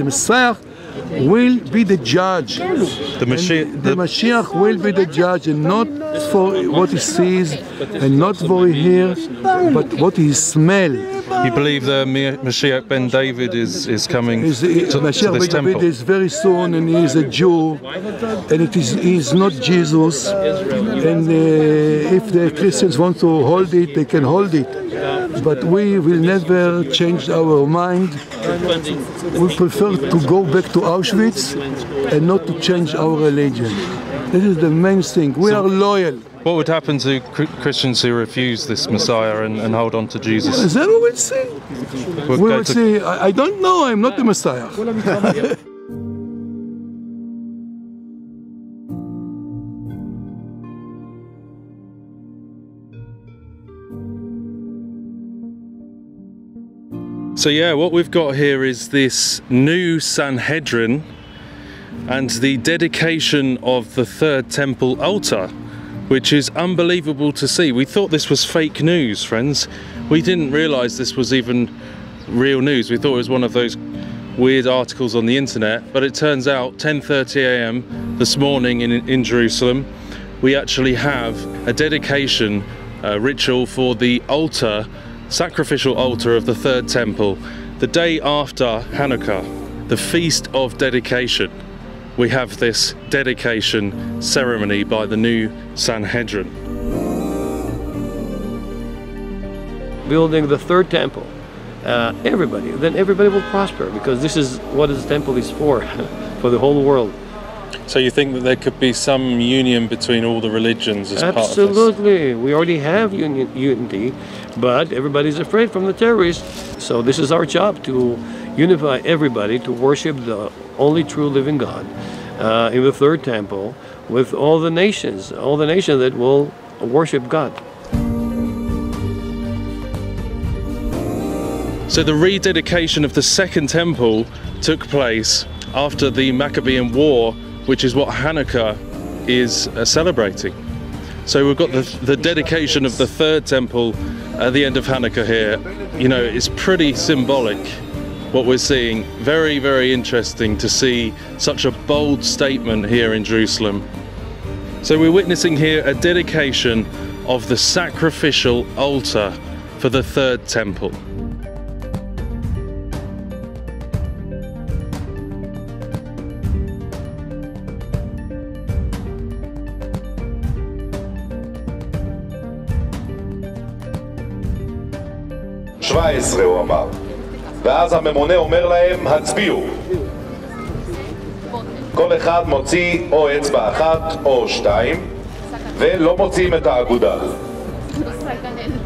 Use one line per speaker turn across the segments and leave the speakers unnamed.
The Messiah will be the judge.
The Mashiach,
The Mashiach will be the judge, and not for what he sees, and not for he hears, but what he smells.
You believe the Mashiach ben David is, is coming
Is
to, to
Mashiach
this
ben David
temple?
is very soon, and he is a Jew, and it is he is not Jesus. And uh, if the Christians want to hold it, they can hold it. But we will never change our mind. We prefer to go back to Auschwitz and not to change our religion. This is the main thing. We are loyal.
What would happen to Christians who refuse this Messiah and, and hold on to Jesus?
Then we will see.
Would
We
go
will
to-
see. I, I don't know. I'm not the Messiah.
So yeah, what we've got here is this new Sanhedrin and the dedication of the third temple altar, which is unbelievable to see. We thought this was fake news, friends. We didn't realize this was even real news. We thought it was one of those weird articles on the internet, but it turns out 10:30 a.m. this morning in in Jerusalem, we actually have a dedication uh, ritual for the altar, sacrificial altar of the third temple, the day after Hanukkah, the feast of dedication. We have this dedication ceremony by the new Sanhedrin.
building the third temple, uh, everybody, then everybody will prosper because this is what this temple is for, for the whole world.
So you think that there could be some union between all the religions as part of this?
Absolutely, we already have union, unity, but everybody's afraid from the terrorists. So this is our job to unify everybody to worship the only true living God uh, in the third temple with all the nations, all the nations that will worship God.
So the rededication of the second temple took place after the Maccabean War, which is what Hanukkah is uh, celebrating. So we've got the, the dedication of the third temple at the end of Hanukkah here. You know, it's pretty symbolic what we're seeing. Very, very interesting to see such a bold statement here in Jerusalem. So we're witnessing here a dedication of the sacrificial altar for the third temple.
שבע עשרה הוא אמר. ואז הממונה אומר להם, הצביעו. כל אחד מוציא או אצבע אחת או שתיים, ולא מוציאים את האגודל.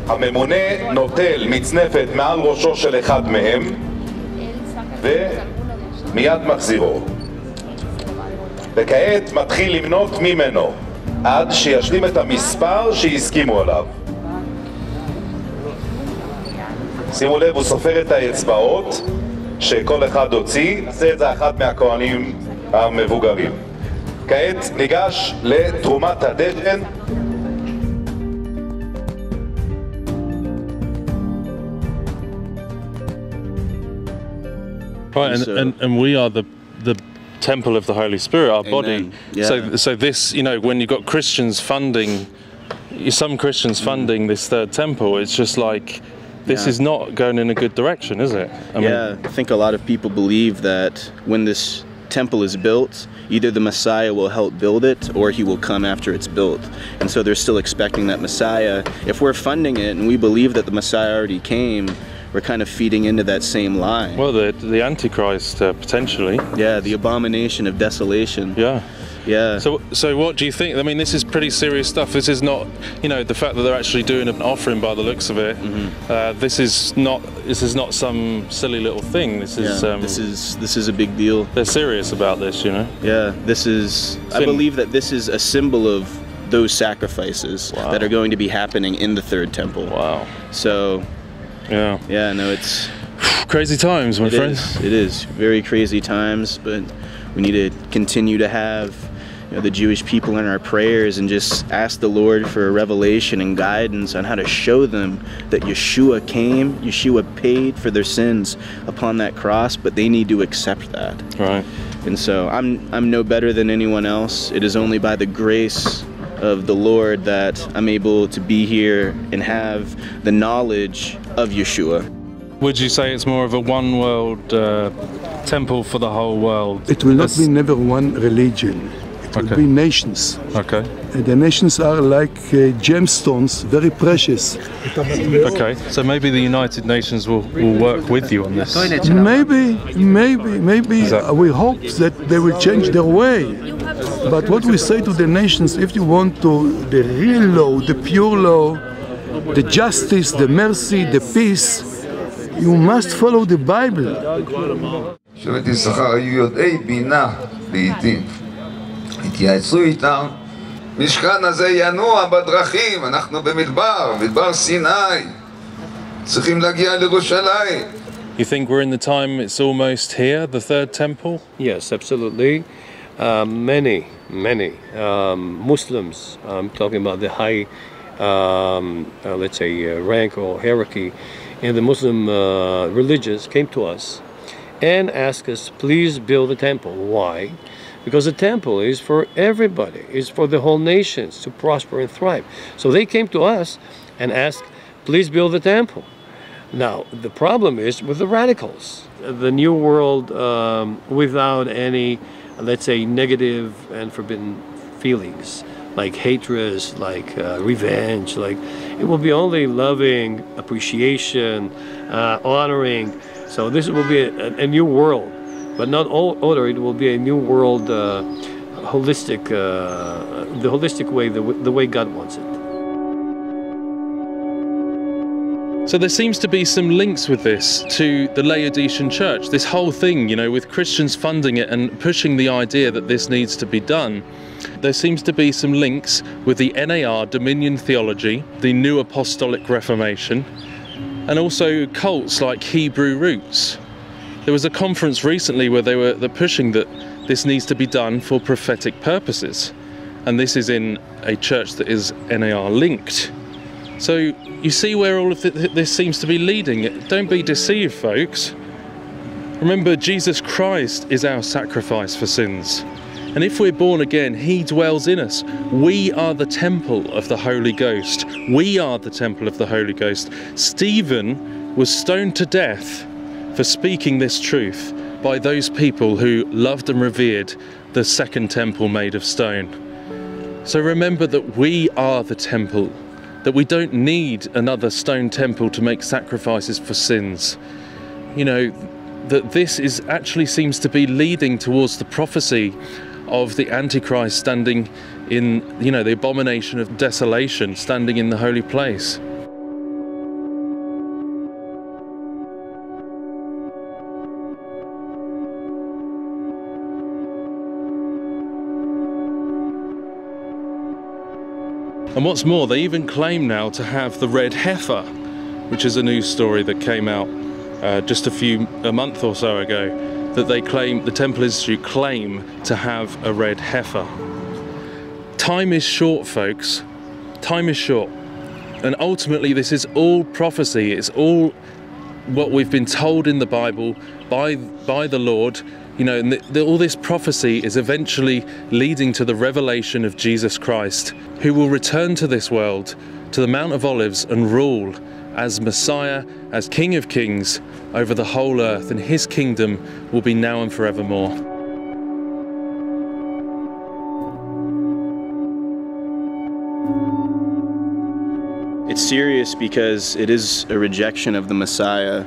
הממונה נוטל מצנפת מעל ראשו של אחד מהם, ומיד מחזירו. וכעת מתחיל למנות ממנו, עד שישלים את המספר שהסכימו עליו. שימו לב, הוא סופר את האצבעות שכל אחד הוציא, עשה את זה אחת מהכהנים המבוגרים. כעת ניגש לתרומת הדשן.
Right, and,
So-
and, and we are the the temple of the Holy Spirit, our body.
Amen. Yeah.
So so this, you know, when you've got Christians funding, some Christians funding this third temple, it's just like this.
Yeah.
is not going in a good direction, is it? I
yeah, I think a lot of people believe that when this temple is built, either the Messiah will help build it or he will come after it's built. And so they're still expecting that Messiah. If we're funding it and we believe that the Messiah already came, we're kind of feeding into that same lie.
Well, the the Antichrist uh, potentially.
yeah, the abomination of desolation.
Yeah.
Yeah.
So so what do you think? I mean, this is pretty serious stuff. This is not, you know, the fact that they're actually doing an offering by the looks of it.
Mm-hmm.
Uh, this is not this is not some silly little thing. This
yeah,
is um,
this is this is a big deal.
they're serious about this, you know.
Yeah, this is. I believe that this is a symbol of those sacrifices
Wow.
that are going to be happening in the third temple.
Wow.
So,
Yeah.
yeah, no, it's
Crazy times, my
it
friends.
is. It is very crazy times, but we need to continue to have you know, the Jewish people in our prayers and just ask the Lord for a revelation and guidance on how to show them that Yeshua came, Yeshua paid for their sins upon that cross, but they need to accept that.
Right.
And so I'm I'm no better than anyone else. It is only by the grace of the Lord that I'm able to be here and have the knowledge of Yeshua.
Would you say it's more of a one world uh, temple for the whole world?
It will not be never one religion It will
Okay.
be nations.
Okay.
And the nations are like uh, gemstones, very precious.
Okay. So maybe the United Nations will, will work with you on this.
Maybe, maybe, maybe
that-
uh, we hope that they will change their way. But what we say to the nations, if you want to the real law, the pure law, the justice, the mercy, the peace, you must follow the Bible.
שבט יששכר היו יודעי בינה לעתים. התייעצו איתם, משכן הזה ינוע בדרכים, אנחנו במדבר, מדבר סיני. צריכים להגיע לירושלים.
You think we're in the time it's almost here, the third temple?
Yes, absolutely. Uh, many, many um, Muslims, I'm talking about the high, um, uh, let's say, uh, rank or hierarchy in the Muslim uh, religions, came to us and asked us, please build a temple. Why? Because the temple is for everybody, it's for the whole nations to prosper and thrive. So they came to us and asked, please build the temple. Now, the problem is with the radicals. The New World um, without any, let's say, negative and forbidden feelings, like hatred, like uh, revenge, like it will be only loving, appreciation, uh, honoring. So this will be a, a new world, but not all order. It will be a new world, uh, holistic, uh, the holistic way, the, the way God wants it.
So there seems to be some links with this to the Laodicean church. This whole thing, you know, with Christians funding it and pushing the idea that this needs to be done. There seems to be some links with the NAR Dominion theology, the New Apostolic Reformation, and also cults like Hebrew Roots. There was a conference recently where they were pushing that this needs to be done for prophetic purposes, and this is in a church that is NAR linked. So you see where all of this seems to be leading. Don't be deceived, folks. Remember, Jesus Christ is our sacrifice for sins. And if we're born again, He dwells in us. We are the temple of the Holy Ghost. We are the temple of the Holy Ghost. Stephen was stoned to death for speaking this truth by those people who loved and revered the second temple made of stone. So remember that we are the temple, that we don't need another stone temple to make sacrifices for sins. You know, that this is actually seems to be leading towards the prophecy of the Antichrist standing in, you know, the abomination of desolation, standing in the holy place. And what's more, they even claim now to have the red heifer, which is a news story that came out uh, just a few a month or so ago. That they claim the Temple Institute claim to have a red heifer. Time is short, folks. Time is short, and ultimately, this is all prophecy. It's all what we've been told in the Bible by by the Lord. You know, the, the, all this prophecy is eventually leading to the revelation of Jesus Christ, who will return to this world, to the Mount of Olives, and rule as Messiah, as King of Kings over the whole earth, and his kingdom will be now and forevermore.
It's serious because it is a rejection of the Messiah.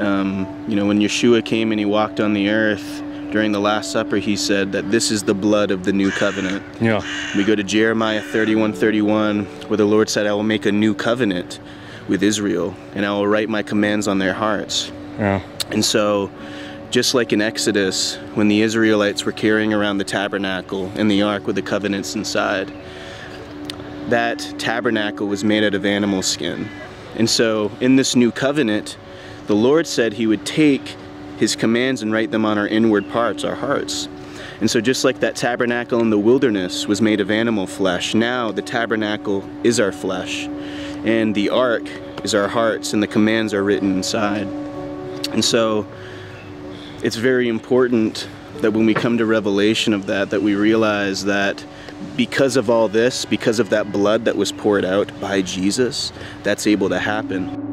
Um, you know, when Yeshua came and he walked on the earth during the Last Supper, he said that this is the blood of the new covenant.
Yeah.
We go to Jeremiah 31 31, where the Lord said, I will make a new covenant with Israel, and I will write my commands on their hearts.
Yeah.
And so, just like in Exodus, when the Israelites were carrying around the tabernacle and the ark with the covenants inside, that tabernacle was made out of animal skin. And so, in this new covenant, the Lord said He would take His commands and write them on our inward parts, our hearts. And so, just like that tabernacle in the wilderness was made of animal flesh, now the tabernacle is our flesh, and the ark is our hearts, and the commands are written inside. And so, it's very important that when we come to revelation of that, that we realize that because of all this, because of that blood that was poured out by Jesus, that's able to happen.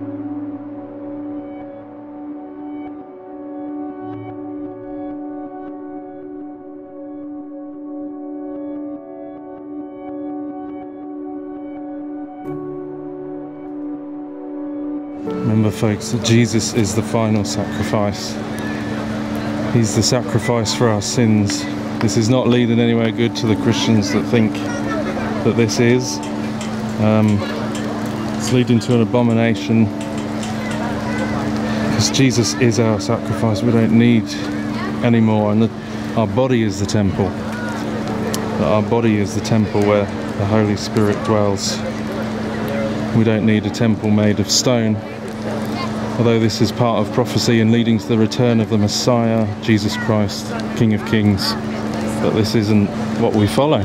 Folks, that Jesus is the final sacrifice. He's the sacrifice for our sins. This is not leading anywhere good to the Christians that think that this is. Um, it's leading to an abomination because Jesus is our sacrifice. We don't need any more, and the, our body is the temple. Our body is the temple where the Holy Spirit dwells. We don't need a temple made of stone although this is part of prophecy and leading to the return of the Messiah, Jesus Christ, King of Kings, but this isn't what we follow.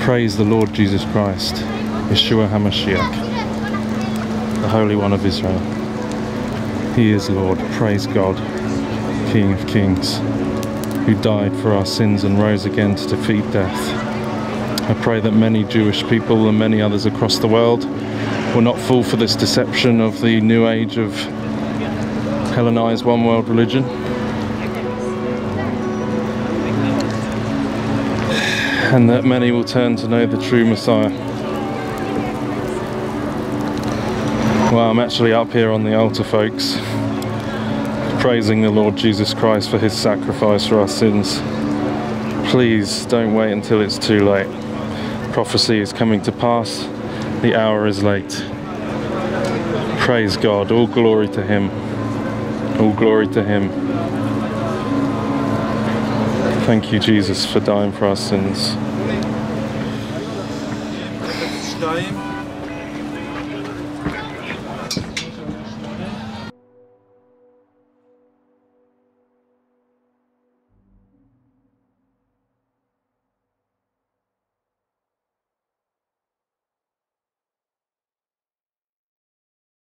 Praise the Lord Jesus Christ, Yeshua HaMashiach, the Holy One of Israel. He is Lord, praise God, King of Kings, who died for our sins and rose again to defeat death. I pray that many Jewish people and many others across the world will not fall for this deception of the new age of Hellenized one world religion. And that many will turn to know the true Messiah. Well, I'm actually up here on the altar, folks, praising the Lord Jesus Christ for his sacrifice for our sins. Please don't wait until it's too late. Prophecy is coming to pass the hour is late. Praise God, all glory to Him. All glory to Him. Thank you, Jesus, for dying for our sins.